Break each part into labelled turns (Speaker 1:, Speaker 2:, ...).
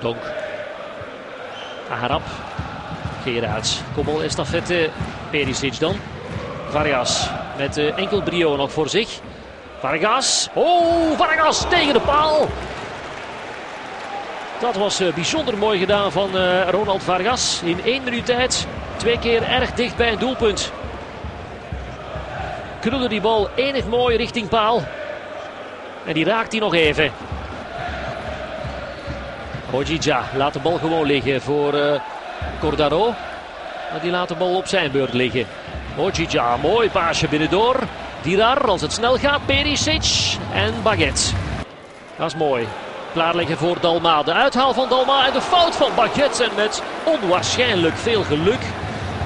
Speaker 1: Donk. Aharap. Gerards. Kommel estafette. Perisic dan. Vargas met uh, enkel brio nog voor zich. Vargas. Oh, Vargas tegen de paal. Dat was uh, bijzonder mooi gedaan van uh, Ronald Vargas. In één minuut tijd. Twee keer erg dicht bij een doelpunt. Krulde die bal enig mooi richting paal. En die raakt hij nog even. Ojija laat de bal gewoon liggen voor uh, Cordaro. Maar die laat de bal op zijn beurt liggen. Ojija, mooi paasje binnendoor. Dirar, als het snel gaat, Perisic en Baguette. Dat is mooi. Klaarleggen voor Dalma. De uithaal van Dalma en de fout van Baguette. En met onwaarschijnlijk veel geluk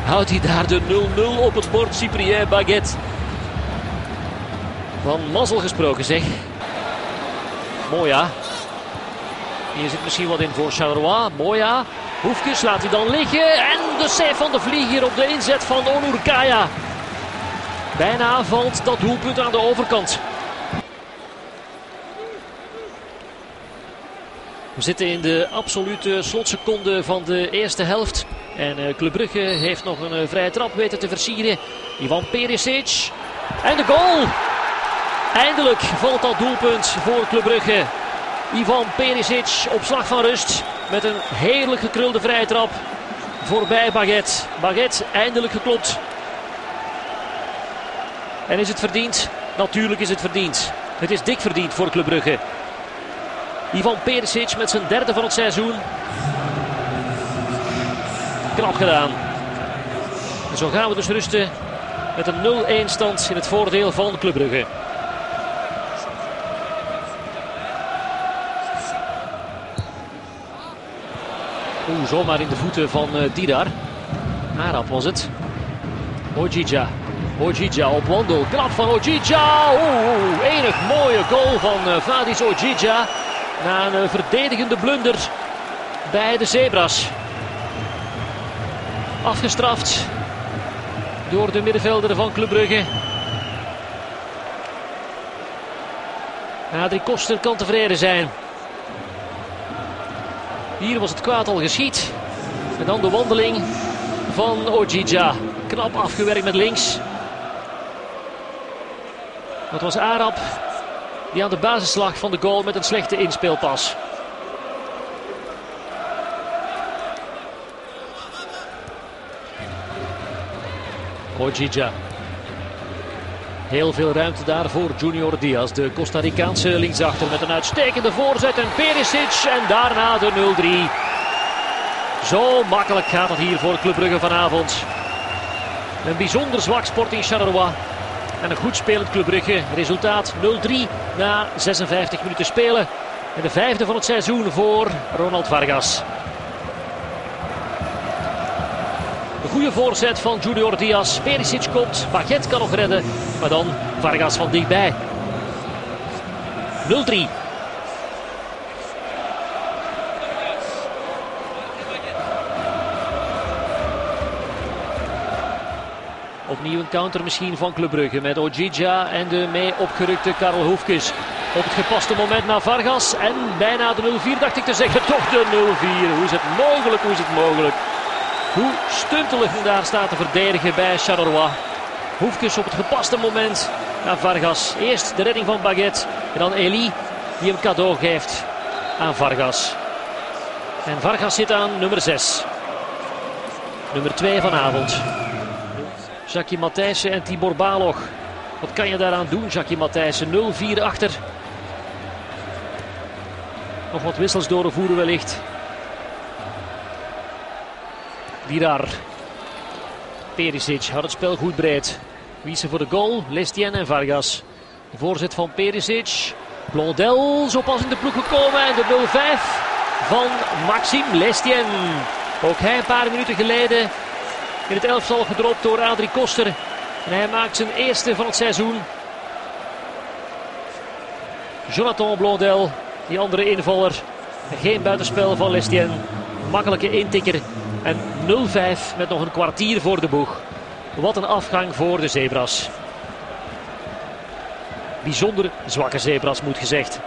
Speaker 1: houdt hij daar de 0-0 op het bord. Cyprien Baguette. Van mazzel gesproken zeg. Moja. Hier zit misschien wat in voor Charleroi. Moja. Hoefkes laat hij dan liggen. En de save van de vlieger op de inzet van Onur Kaya. Bijna valt dat doelpunt aan de overkant. We zitten in de absolute slotseconde van de eerste helft. En Club Brugge heeft nog een vrije trap weten te versieren. Ivan Perisic. En de goal! Eindelijk valt dat doelpunt voor Club Brugge. Ivan Perisic op slag van rust. Met een heerlijk gekrulde vrije trap. Voorbij Baguette. Baguette eindelijk geklopt. En is het verdiend? Natuurlijk is het verdiend. Het is dik verdiend voor Club Brugge. Ivan Perisic met zijn derde van het seizoen. Knap gedaan. En zo gaan we dus rusten met een 0-1 stand in het voordeel van Club Brugge. Oeh, zomaar in de voeten van uh, Didar. Arab was het. Ojija. Ojija op wandel. Klap van Ojija. Oeh, enig mooie goal van uh, Vadis Ojija. Na een uh, verdedigende blunder bij de Zebras. Afgestraft door de middenvelder van Club Brugge. Adrie Koster kan tevreden zijn. Hier was het kwaad al geschied. En dan de wandeling van Ojija. Knap afgewerkt met links. Dat was Arab die aan de basis lag van de goal met een slechte inspeelpas. Ojija. Heel veel ruimte daar voor Junior Diaz. De Costa Ricaanse linksachter met een uitstekende voorzet. En Perisic en daarna de 0-3. Zo makkelijk gaat het hier voor Club Brugge vanavond. Een bijzonder zwak Sporting Charleroi. En een goed spelend Club Brugge. Resultaat 0-3 na 56 minuten spelen. En de vijfde van het seizoen voor Ronald Vargas. Een goede voorzet van Junior Diaz. Perisic komt. Baguette kan nog redden. Maar dan Vargas van dichtbij. 0-3. Opnieuw een counter misschien van Club Brugge met Ojija en de mee opgerukte Karel Hoefkes. Op het gepaste moment naar Vargas en bijna de 0-4 dacht ik te zeggen. Toch de 0-4. Hoe is het mogelijk? Hoe is het mogelijk? Hoe stuntelig daar staat te verdedigen bij Charleroi. Hoefkes op het gepaste moment naar Vargas. Eerst de redding van Baguette en dan Elie die hem cadeau geeft aan Vargas. En Vargas zit aan nummer 6. Nummer 2 vanavond. Jackie Matthijssen en Tibor Balog. Wat kan je daaraan doen, Jackie Matthijssen? 0-4 achter. Nog wat wissels doorvoeren wellicht. Dirar. Perisic had het spel goed breed. Wie voor de goal? Lestien en Vargas. De voorzet van Perisic. Blondel zo pas in de ploeg gekomen. En de 0-5 van Maxime Lestien. Ook hij een paar minuten geleden in het elftal gedropt door Adrie Koster. En hij maakt zijn eerste van het seizoen. Jonathan Blondel, die andere invaller. Geen buitenspel van Lestien. Makkelijke intikker. En 0-5 met nog een kwartier voor de boeg. Wat een afgang voor de Zebras. Bijzonder zwakke Zebras moet gezegd.